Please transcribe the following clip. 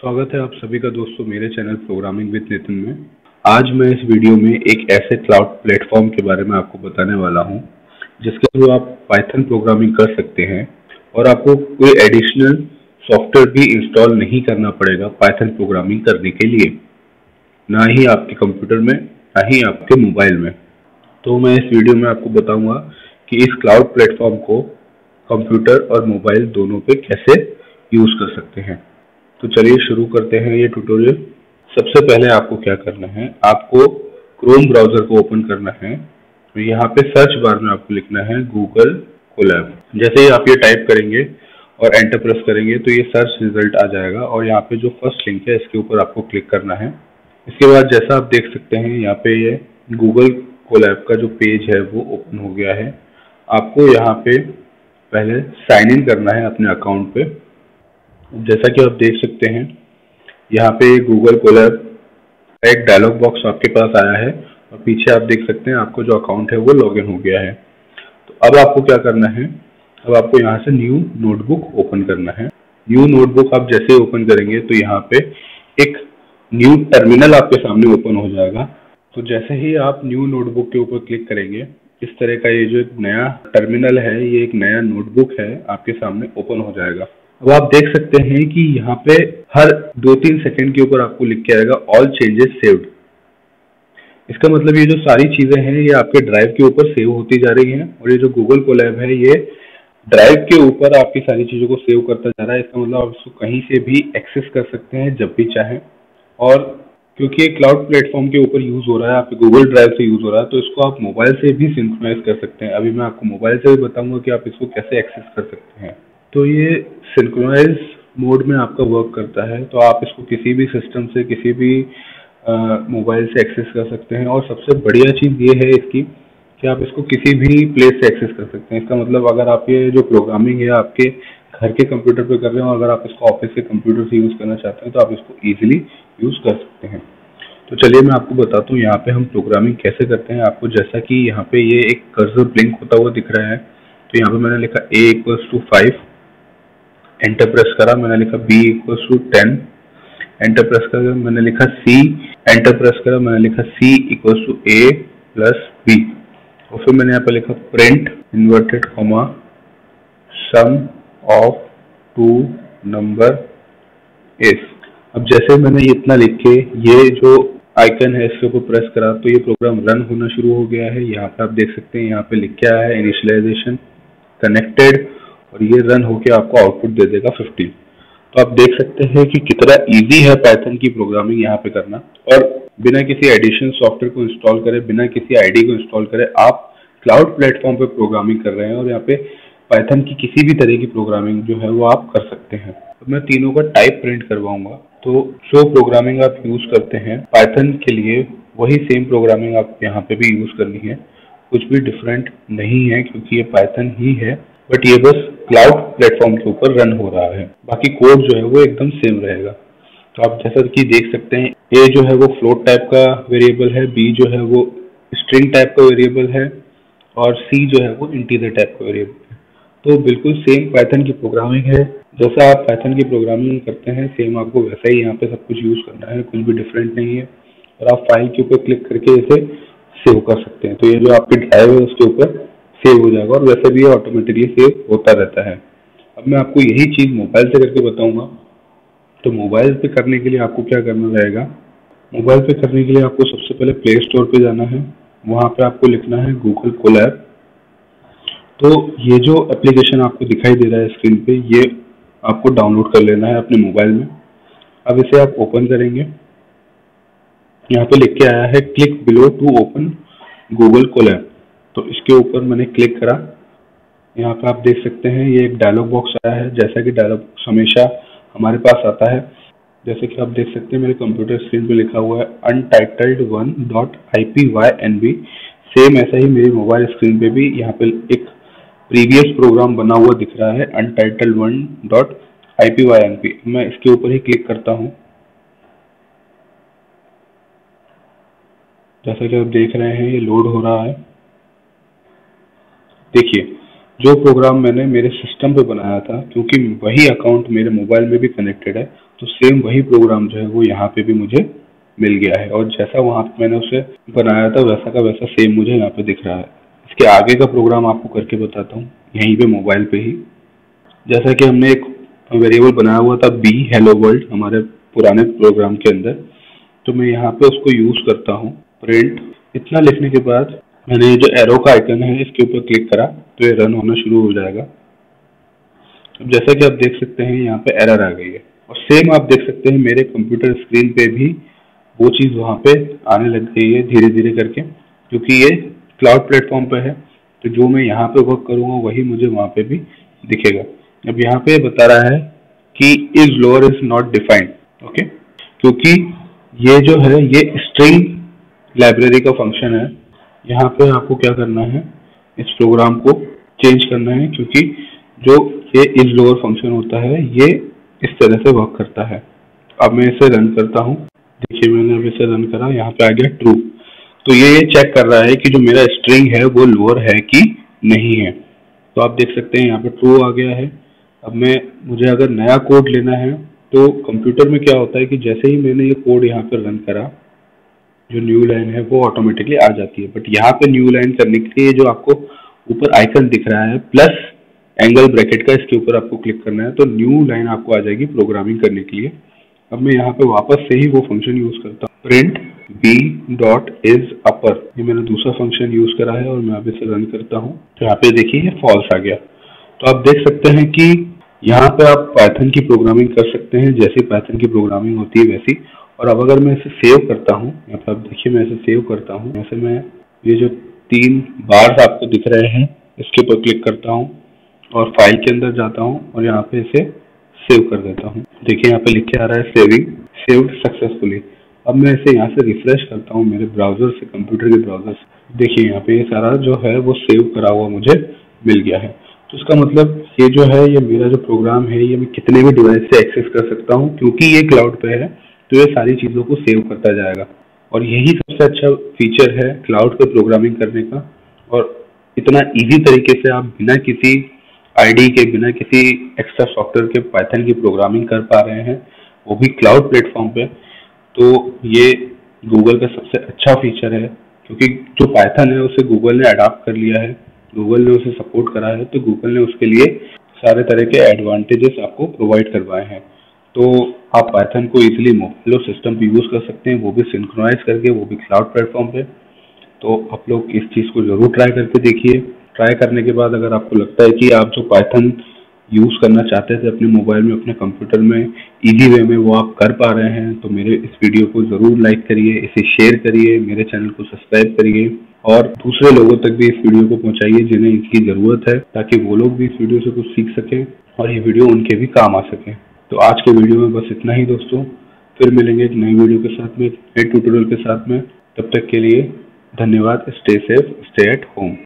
स्वागत है आप सभी का दोस्तों मेरे चैनल प्रोग्रामिंग विद नितिन में। आज मैं इस वीडियो में एक ऐसे क्लाउड प्लेटफॉर्म के बारे में आपको बताने वाला हूँ, जिसके थ्रू आप पाइथन प्रोग्रामिंग कर सकते हैं और आपको कोई एडिशनल सॉफ्टवेयर भी इंस्टॉल नहीं करना पड़ेगा पाइथन प्रोग्रामिंग करने के लिए। ना ही आपके कंप्यूटर में, ना ही आपके मोबाइल में। तो मैं इस वीडियो में आपको बताऊँगा कि इस क्लाउड प्लेटफॉर्म को कंप्यूटर और मोबाइल दोनों पे कैसे यूज़ कर सकते हैं। तो चलिए शुरू करते हैं ये ट्यूटोरियल सबसे पहले आपको क्या करना है, आपको क्रोम ब्राउज़र को ओपन करना है। तो यहाँ पे सर्च बार में आपको लिखना है गूगल कोलैब जैसे ही आप ये टाइप करेंगे और एंटर प्रेस करेंगे तो ये सर्च रिज़ल्ट आ जाएगा और यहाँ पे जो फ़र्स्ट लिंक है, इसके ऊपर आपको क्लिक करना है। इसके बाद जैसा आप देख सकते हैं, यहाँ पे ये गूगल कोलैब का जो पेज है, वो ओपन हो गया है। आपको यहाँ पे पहले साइन इन करना है अपने अकाउंट पे। जैसा कि आप देख सकते हैं, यहाँ पे गूगल कोलर एक डायलॉग बॉक्स आपके पास आया है और पीछे आप देख सकते हैं आपको जो अकाउंट है वो लॉगिन हो गया है। तो अब आपको क्या करना है? अब आपको यहाँ से न्यू नोटबुक ओपन करना है। न्यू नोटबुक आप जैसे ओपन करेंगे तो यहाँ पे एक न्यू टर्मिनल आपके सामने ओपन हो जाएगा। तो जैसे ही आप न्यू नोटबुक के ऊपर क्लिक करेंगे, इस तरह का ये जो नया टर्मिनल है, ये एक नया नोटबुक है, आपके सामने ओपन हो जाएगा। अब आप देख सकते हैं कि यहाँ पे हर दो तीन सेकंड के ऊपर आपको लिख के आएगा ऑल चेंजेस सेव्ड इसका मतलब ये जो सारी चीज़ें हैं, ये आपके ड्राइव के ऊपर सेव होती जा रही हैं और ये जो गूगल कोलैब है, ये ड्राइव के ऊपर आपकी सारी चीज़ों को सेव करता जा रहा है। इसका मतलब आप इसको कहीं से भी एक्सेस कर सकते हैं जब भी चाहें। और क्योंकि ये क्लाउड प्लेटफॉर्म के ऊपर यूज़ हो रहा है, आपके गूगल ड्राइव से यूज़ हो रहा है तो इसको आप मोबाइल से भी सिंक्रोनाइज कर सकते हैं। अभी मैं आपको मोबाइल से भी बताऊँगा कि आप इसको कैसे एक्सेस कर सकते हैं। तो ये सिंक्रोनाइज मोड में आपका वर्क करता है तो आप इसको किसी भी सिस्टम से किसी भी मोबाइल से एक्सेस कर सकते हैं। और सबसे बढ़िया चीज़ ये है इसकी कि आप इसको किसी भी प्लेस से एक्सेस कर सकते हैं। इसका मतलब अगर आप ये जो प्रोग्रामिंग है आपके घर के कंप्यूटर पे कर रहे हो अगर आप इसको ऑफ़िस के कंप्यूटर से यूज़ करना चाहते हैं तो आप इसको ईजिली यूज़ कर सकते हैं। तो चलिए मैं आपको बताता हूँ यहाँ पे हम प्रोग्रामिंग कैसे करते हैं। आपको जैसा कि यहाँ पे ये एक कर्जर ब्लिंक होता हुआ दिख रहा है तो यहाँ पे मैंने लिखा A equals to five enter press करा, मैंने लिखा B equal to ten enter press करा मैंने लिखा सी एंटर प्रेस करा, मैंने लिखा C equal to A plus B और फिर मैंने यहाँ पे लिखा print inverted comma sum of two number इस अब जैसे मैंने इतना लिख के, ये जो आइकन है, इसके प्रेस करा तो ये प्रोग्राम रन होना शुरू हो गया है। यहाँ पे आप देख सकते हैं, यहाँ पे लिख के आया है इनिशियलाइजेशन कनेक्टेड और ये रन होके आपको आउटपुट दे देगा 15 तो आप देख सकते हैं कि कितना इजी है पाइथन की प्रोग्रामिंग यहाँ पे करना। और बिना किसी एडिशन सॉफ्टवेयर को इंस्टॉल करे, बिना किसी आईडी को इंस्टॉल करे, आप क्लाउड प्लेटफॉर्म पे प्रोग्रामिंग कर रहे हैं और यहाँ पे पाइथन की किसी भी तरह की प्रोग्रामिंग जो है वो आप कर सकते हैं। तो मैं तीनों का टाइप प्रिंट करवाऊँगा। तो जो प्रोग्रामिंग आप यूज़ करते हैं। पाइथन के लिए वही सेम प्रोग्रामिंग आप यहाँ पे भी यूज़ करनी है। कुछ भी डिफरेंट नहीं है, क्योंकि ये पाइथन ही है। बट ये बस क्लाउड प्लेटफॉर्म के ऊपर रन हो रहा है। बाकी कोड जो है वो एकदम सेम रहेगा। तो आप जैसा कि देख सकते हैं ए जो है वो फ्लोट टाइप का वेरिएबल है बी जो है वो स्ट्रिंग टाइप का वेरिएबल है, और सी जो है वो इंटीजर टाइप का वेरिएबल है। तो बिल्कुल सेम पाइथन की प्रोग्रामिंग है। जैसा आप पाइथन की प्रोग्रामिंग करते हैं सेम आपको वैसा ही यहाँ पे सब कुछ यूज़ करना है, कुछ भी डिफरेंट नहीं है। और आप फ़ाइल के ऊपर क्लिक करके इसे सेव कर सकते हैं। तो ये जो आपकी ड्राइव है, उसके ऊपर सेव हो जाएगा और वैसे भी ये ऑटोमेटिकली सेव होता रहता है। अब मैं आपको यही चीज़ मोबाइल से करके बताऊँगा। तो मोबाइल पे करने के लिए आपको क्या करना रहेगा? मोबाइल पे करने के लिए आपको सबसे पहले प्ले स्टोर पे जाना है। वहाँ पे आपको लिखना है गूगल कोलैब तो ये जो एप्लीकेशन आपको दिखाई दे रहा है स्क्रीन पे, ये आपको डाउनलोड कर लेना है अपने मोबाइल में। अब इसे आप ओपन करेंगे। यहाँ पे लिख के आया है click below to open Google Colab तो इसके ऊपर मैंने क्लिक करा। यहाँ पे आप देख सकते हैं, ये एक डायलॉग बॉक्स आया है, जैसा कि डायलॉग बॉक्स हमेशा हमारे पास आता है। जैसे कि आप देख सकते हैं, मेरे कंप्यूटर स्क्रीन पे लिखा हुआ है untitled one dot I P Y N B same ऐसा ही मेरी मोबाइल स्क्रीन पे भी यहाँ पे एक प्रीवियस प्रोग्राम बना हुआ दिख रहा है untitled one dot I P Y N P मैं इसके ऊपर ही क्लिक करता हूँ। जैसा कि आप देख रहे हैं, ये लोड हो रहा है। देखिए, जो प्रोग्राम मैंने मेरे सिस्टम पे बनाया था, क्योंकि वही अकाउंट मेरे मोबाइल में भी कनेक्टेड है तो सेम वही प्रोग्राम जो है वो यहाँ पे भी मुझे मिल गया है। और जैसा वहाँ पे मैंने उसे बनाया था, वैसा का वैसा सेम मुझे यहाँ पे दिख रहा है। इसके आगे का प्रोग्राम आपको करके बताता हूँ, यहीं पे मोबाइल पे ही। जैसा कि हमने एक वेरिएबल बनाया हुआ था बी हेलो वर्ल्ड हमारे पुराने प्रोग्राम के अंदर तो मैं यहाँ पे उसको यूज़ करता हूँ। प्रिंट इतना लिखने के बाद मैंने जो एरो का आइकन है, इसके ऊपर क्लिक करा तो ये रन होना शुरू हो जाएगा। अब जैसा कि आप देख सकते हैं, यहाँ पे एरर आ गई है। और सेम आप देख सकते हैं, मेरे कंप्यूटर स्क्रीन पे भी वो चीज़ वहाँ पे आने लग गई है धीरे धीरे करके क्योंकि ये क्लाउड प्लेटफॉर्म पे है। तो जो मैं यहाँ पे वर्क करूँगा, वही मुझे वहाँ पे भी दिखेगा। अब यहाँ पे बता रहा है कि is lower is not defined okay क्योंकि ये जो है, ये स्ट्रिंग लाइब्रेरी का फ़ंक्शन है। यहाँ पे आपको क्या करना है, इस प्रोग्राम को चेंज करना है, क्योंकि जो ये इज़ लोअर फ़ंक्शन होता है, ये इस तरह से वर्क करता है। अब मैं इसे रन करता हूँ। देखिए, मैंने अब इसे रन करा, यहाँ पे आ गया ट्रू तो ये ये चेक कर रहा है कि जो मेरा स्ट्रिंग है, वो लोअर है कि नहीं है। तो आप देख सकते हैं, यहाँ पे ट्रू आ गया है। अब मैं, मुझे अगर नया कोड लेना है तो कंप्यूटर में क्या होता है कि जैसे ही मैंने ये कोड यहाँ पर रन करा जो न्यू लाइन है, वो ऑटोमेटिकली आ जाती है। बट यहाँ पे न्यू लाइन करने के लिए जो आपको ऊपर आइकन दिख रहा है प्लस एंगल ब्रैकेट का इसके ऊपर आपको क्लिक करना है तो न्यू लाइन आपको आ जाएगी प्रोग्रामिंग करने के लिए। अब मैं यहाँ पे वापस से ही वो फ़ंक्शन यूज़ करता हूँ। Print B dot is upper ये मैंने दूसरा फ़ंक्शन यूज़ करा है और मैं अब इसे रन करता हूँ। तो यहाँ पे देखिए, ये फॉल्स आ गया। तो आप देख सकते हैं कि यहाँ पे आप पाइथन की प्रोग्रामिंग कर सकते हैं। जैसी पाइथन की प्रोग्रामिंग होती है, वैसी और अब अगर मैं इसे सेव करता हूँ आप देखिए मैं इसे सेव करता हूँ जैसे मैं ये जो तीन बार्स आपको दिख रहे हैं, इसके ऊपर क्लिक करता हूँ और फ़ाइल के अंदर जाता हूँ और यहाँ पे इसे सेव कर देता हूँ। देखिए यहाँ पे लिखे आ रहा है सेविंग सेव्ड सक्सेसफुली अब मैं इसे यहाँ से रिफ्रेश करता हूँ मेरे ब्राउज़र से कंप्यूटर के ब्राउज़र से। देखिए यहाँ पे ये सारा जो है वो सेव करा हुआ मुझे मिल गया है। तो इसका मतलब ये जो है, ये मेरा जो प्रोग्राम है, ये मैं कितने भी डिवाइस से एक्सेस कर सकता हूँ, क्योंकि ये क्लाउड पे है। तो ये सारी चीज़ों को सेव करता जाएगा। और यही सबसे अच्छा फीचर है क्लाउड पे प्रोग्रामिंग करने का। और इतना इजी तरीके से आप बिना किसी आईडी के, बिना किसी एक्स्ट्रा सॉफ्टवेयर के पाइथन की प्रोग्रामिंग कर पा रहे हैं, वो भी क्लाउड प्लेटफॉर्म पे। तो ये गूगल का सबसे अच्छा फीचर है, क्योंकि जो पाइथन है, उसे गूगल ने अडाप्ट कर लिया है। गूगल ने उसे सपोर्ट करा है तो गूगल ने उसके लिए सारे तरह के एडवांटेजेस आपको प्रोवाइड करवाए हैं। तो आप पाइथन को इजीली मोबाइल और सिस्टम पे यूज़ कर सकते हैं, वो भी सिंक्रोनाइज करके, वो भी क्लाउड प्लेटफॉर्म पे। तो आप लोग इस चीज़ को ज़रूर ट्राई करके देखिए। ट्राई करने के बाद अगर आपको लगता है कि आप जो पाइथन यूज़ करना चाहते थे अपने मोबाइल में, अपने कंप्यूटर में इजी वे में वो आप कर पा रहे हैं तो मेरे इस वीडियो को ज़रूर लाइक करिए, इसे शेयर करिए, मेरे चैनल को सब्सक्राइब करिए और दूसरे लोगों तक भी इस वीडियो को पहुंचाइए जिन्हें इसकी ज़रूरत है, ताकि वो लोग भी इस वीडियो से कुछ सीख सकें और ये वीडियो उनके भी काम आ सके। तो आज के वीडियो में बस इतना ही दोस्तों। फिर मिलेंगे एक नई वीडियो के साथ में नए ट्यूटोरियल के साथ में। तब तक के लिए धन्यवाद stay safe stay at home